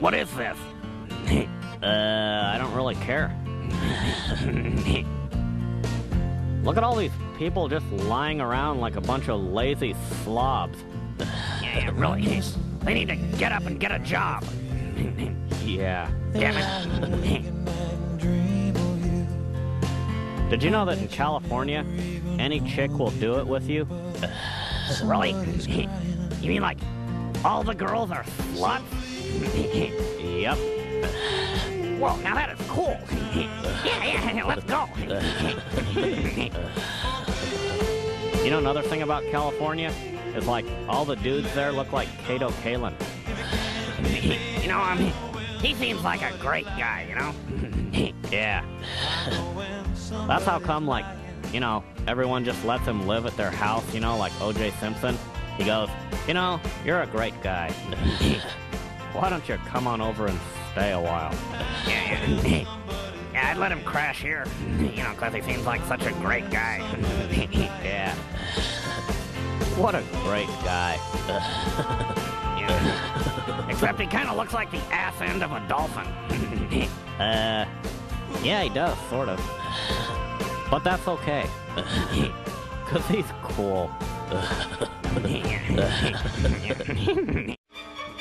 What is this? Uh, I don't really care. Look at all these people just lying around like a bunch of lazy slobs. Yeah, yeah, really. They need to get up and get a job. Yeah. Damn it. Did you know that in California, any chick will do it with you? Really? You mean like all the girls are sluts? Yep. Whoa, now that is cool. Yeah, yeah, let's go. You know another thing about California? Is like all the dudes there look like Kato Kaelin. You know, I mean, he seems like a great guy, you know? Yeah. That's how come, like, you know, everyone just lets him live at their house, you know, like O.J. Simpson. He goes, you know, you're a great guy. Why don't you come on over and stay a while? Yeah, yeah. Yeah, I'd let him crash here, you know, because he seems like such a great guy. Yeah. What a great guy. Yeah. Except he kind of looks like the ass end of a dolphin. Uh, yeah, he does, sort of. But that's okay. Because he's cool.